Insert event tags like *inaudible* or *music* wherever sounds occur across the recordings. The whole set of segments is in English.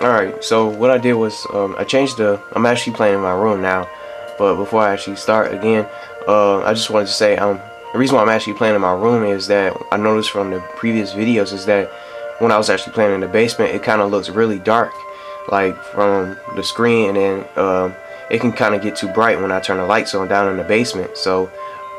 Alright, so what I did was um, I changed the. I'm actually playing in my room now, but before I actually start again, uh, I just wanted to say um, the reason why I'm actually playing in my room is that I noticed from the previous videos is that when I was actually playing in the basement, it kind of looks really dark, like from the screen, and then um, it can kind of get too bright when I turn the lights on down in the basement. So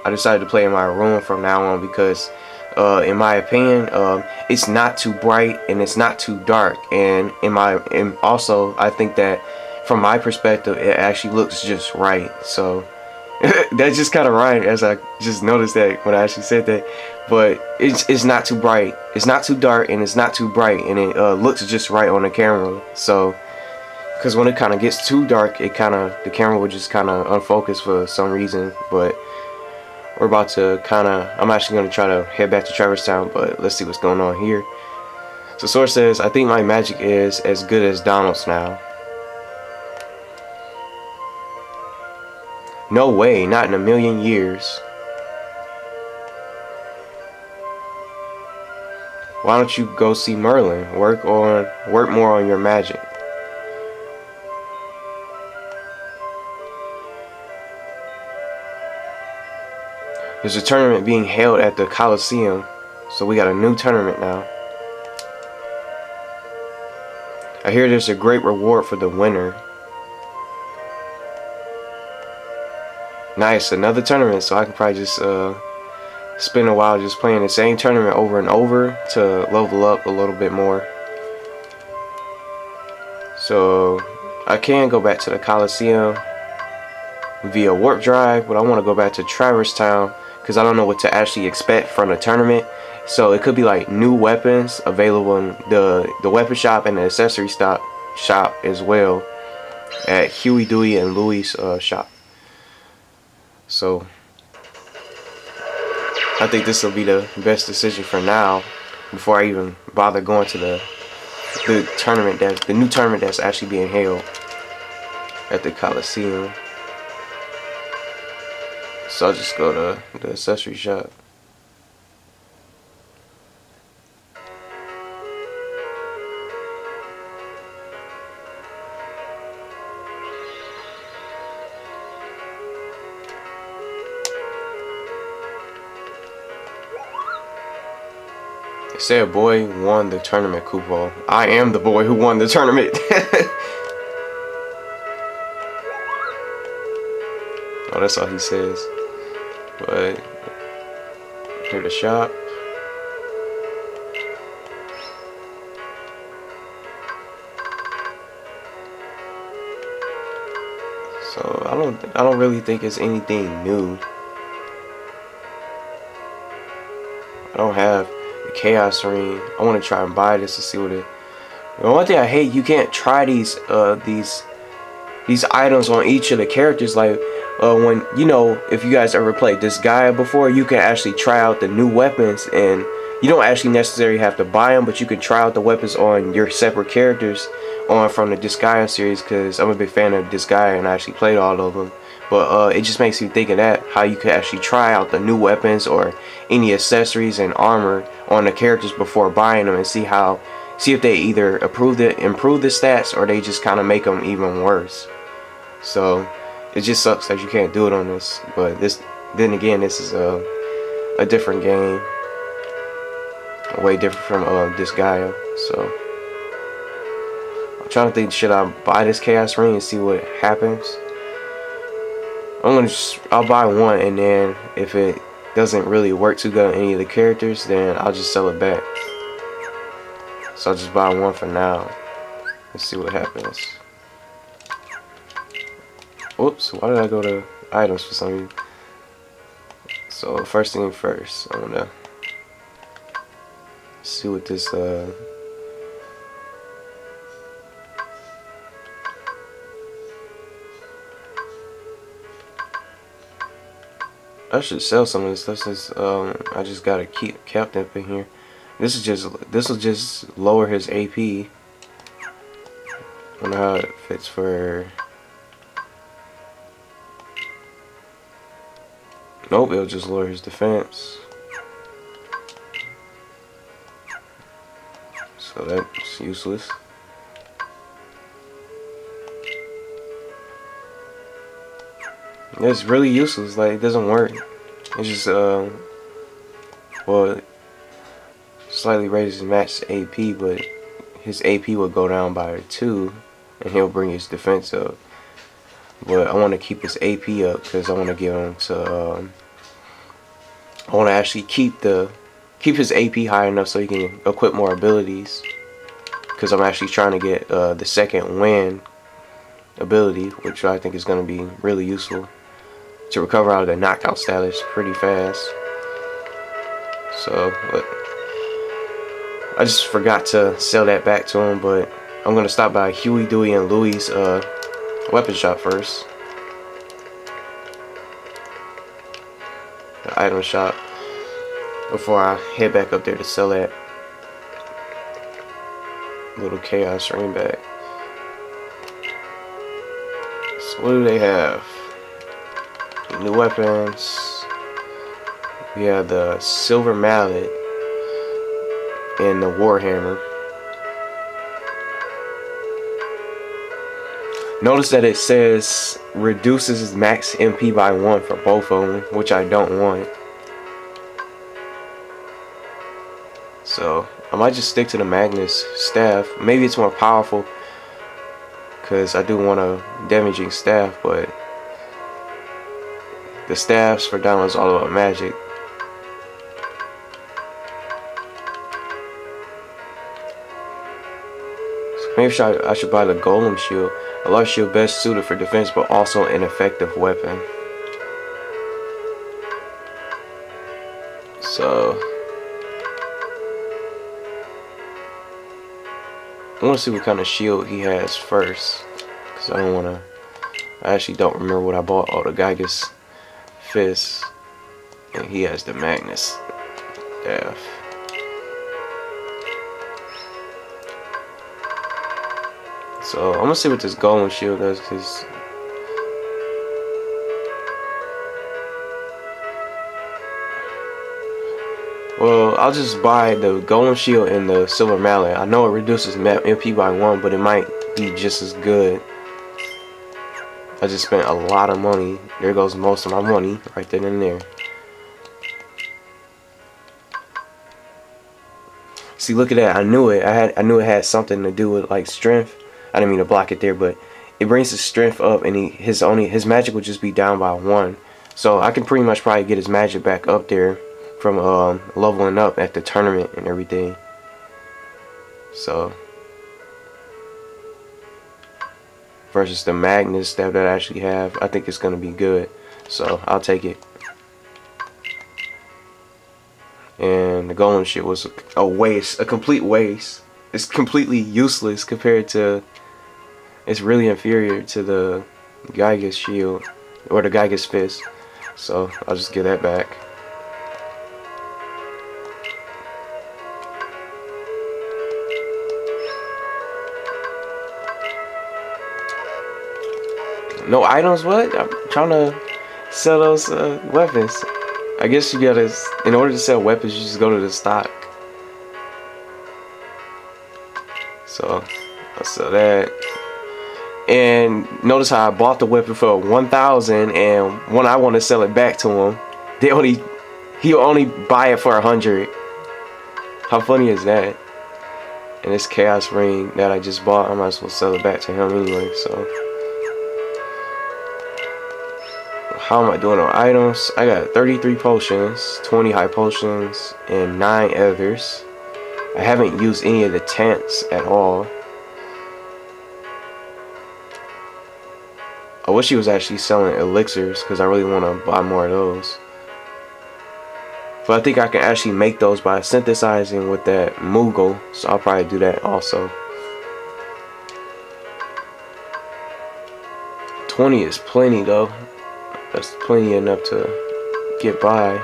I decided to play in my room from now on because uh, in my opinion, um, it's not too bright and it's not too dark. And in my, and also I think that from my perspective, it actually looks just right. So *laughs* that's just kind of right as I just noticed that when I actually said that. But it's it's not too bright, it's not too dark, and it's not too bright, and it uh, looks just right on the camera. So because when it kind of gets too dark, it kind of the camera will just kind of unfocus for some reason. But we're about to kind of, I'm actually going to try to head back to Traverse Town, but let's see what's going on here. So Sora says, I think my magic is as good as Donald's now. No way, not in a million years. Why don't you go see Merlin? Work on work more on your magic. There's a tournament being held at the Coliseum, so we got a new tournament now. I hear there's a great reward for the winner. Nice, another tournament, so I can probably just uh, spend a while just playing the same tournament over and over to level up a little bit more. So I can go back to the Coliseum via warp drive, but I want to go back to Traverse Town because I don't know what to actually expect from the tournament. So it could be like new weapons available in the the weapon shop and the accessory stop shop as well at Huey, Dewey, and Louie's uh, shop. So I think this will be the best decision for now before I even bother going to the the tournament that the new tournament that's actually being held at the Coliseum. So I'll just go to the accessory shop. Say a boy won the tournament coupon. I am the boy who won the tournament. *laughs* oh, that's all he says. But here to shop. So I don't I don't really think it's anything new. I don't have the chaos ring. I want to try and buy this to see what it. The one thing I hate, you can't try these uh these these items on each of the characters like uh, when you know if you guys ever played Disgaea before you can actually try out the new weapons and you don't actually necessarily have to buy them but you can try out the weapons on your separate characters on from the Disgaea series because I'm a big fan of Disgaea and I actually played all of them but uh, it just makes you think of that how you could actually try out the new weapons or any accessories and armor on the characters before buying them and see how see if they either improve the improve the stats or they just kind of make them even worse. So it just sucks that you can't do it on this. But this, then again, this is a a different game, way different from uh, Disgaea. So I'm trying to think, should I buy this Chaos Ring and see what happens? I'm gonna, just, I'll buy one, and then if it doesn't really work too good on any of the characters, then I'll just sell it back. So I'll just buy one for now. Let's see what happens. Oops, why did I go to items for some reason? So first thing first, I'm gonna see what this uh I should sell some of this stuff since um I just got a keep kept up in here. This is just this will just lower his AP. I don't know how it fits for Nope, it'll just lower his defense. So that's useless. It's really useless, like it doesn't work. It just um well slightly raises match AP but his AP will go down by two and he'll bring his defense up. But I want to keep his AP up because I want to give him to. Um, I want to actually keep the keep his AP high enough so he can equip more abilities. Because I'm actually trying to get uh, the second wind ability, which I think is going to be really useful to recover out of the knockout status pretty fast. So, but I just forgot to sell that back to him, but I'm going to stop by Huey, Dewey, and Louie's uh, weapon shop first. The item shop. Before I head back up there to sell that little chaos ring back. So what do they have? New weapons. We have the silver mallet and the warhammer. Notice that it says reduces max MP by one for both of them, which I don't want. So I might just stick to the Magnus staff. Maybe it's more powerful because I do want a damaging staff, but the staffs for Diamond is all about magic. Maybe I should buy the Golem Shield. A large shield best suited for defense, but also an effective weapon. So I want to see what kind of shield he has first. Because I don't want to... I actually don't remember what I bought. Oh, the Gigas Fist. And he has the Magnus Staff. So, I'm to see what this Golem Shield does. Because Well, I'll just buy the Golem Shield and the Silver Mallet. I know it reduces MP by 1, but it might be just as good. I just spent a lot of money. There goes most of my money right then and there. See, look at that. I knew it. I had. I knew it had something to do with like strength. I didn't mean to block it there, but it brings his strength up, and he his only his magic will just be down by one. So I can pretty much probably get his magic back up there from um, leveling up at the tournament and everything. So versus the Magnus that I actually have, I think it's gonna be good. So I'll take it. And the golem shit was a waste, a complete waste. It's completely useless compared to. It's really inferior to the Gigas shield or the Gigas fist. So I'll just get that back. No items? What? I'm trying to sell those uh, weapons. I guess you gotta, in order to sell weapons, you just go to the stock. So, I'll sell that. And notice how I bought the weapon for 1,000 and when I want to sell it back to him, they only, he'll only buy it for 100. How funny is that? And this Chaos Ring that I just bought, I might as well sell it back to him anyway, so. how am I doing on items? I got 33 potions, 20 high potions, and 9 others. I haven't used any of the tents at all. I wish he was actually selling elixirs because I really want to buy more of those. But I think I can actually make those by synthesizing with that Moogle, so I'll probably do that also. 20 is plenty though. That's plenty enough to get by.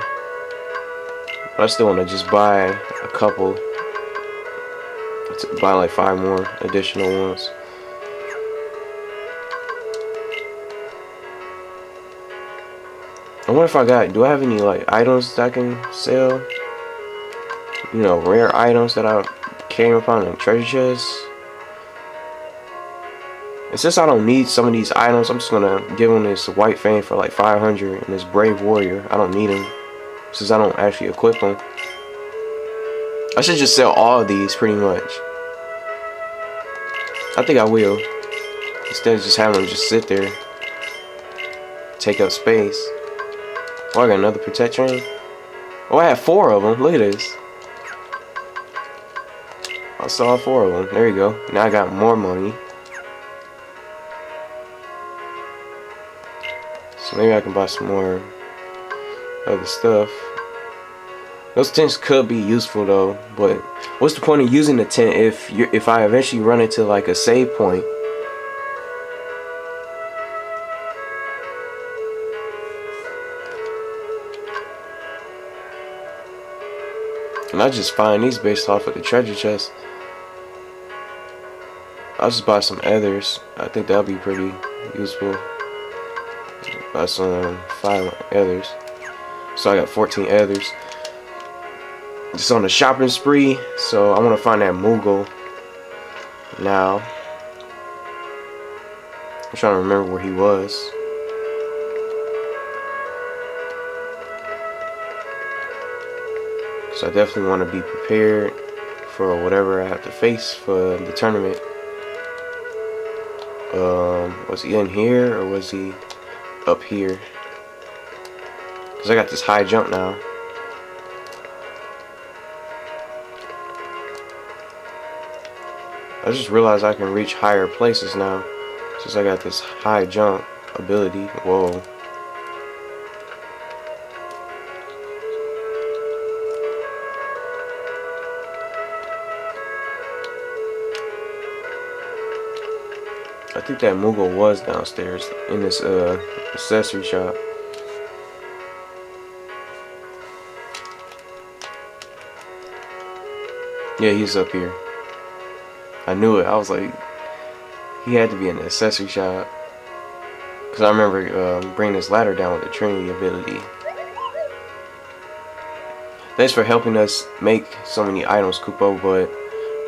I still want to just buy a couple. Buy like five more additional ones. I wonder if I got, do I have any like items that I can sell? You know, rare items that I came upon in treasure chests. And since I don't need some of these items, I'm just gonna give them this white fang for like 500 and this brave warrior. I don't need him since I don't actually equip them. I should just sell all of these pretty much. I think I will. Instead of just having them just sit there. Take up space. Oh, I got another protect ring. Oh, I have four of them. Look at this. I saw four of them. There you go. Now I got more money. So maybe I can buy some more other stuff. Those tents could be useful though, but what's the point of using the tent if you if I eventually run into like a save point? And I just find these based off of the treasure chest. I'll just buy some others. I think that'll be pretty useful. Buy some five others. So I got 14 others. Just on a shopping spree. So I want to find that Moogle now. I'm trying to remember where he was. So I definitely want to be prepared for whatever I have to face for the tournament. Um, was he in here or was he up here? Because I got this high jump now. I just realized I can reach higher places now since I got this high jump ability. Whoa. I think that Moogle was downstairs in this uh, accessory shop. Yeah, he's up here. I knew it. I was like, he had to be in the accessory shop. Because I remember um, bringing this ladder down with the Trinity ability. Thanks for helping us make so many items, Kupo, but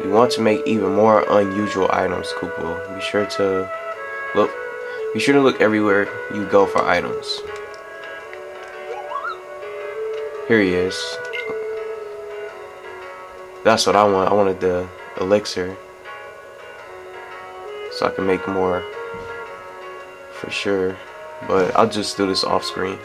we want to make even more unusual items, Kupo. Be sure to look be sure to look everywhere you go for items. Here he is. That's what I want. I wanted the elixir so I can make more for sure. But I'll just do this off screen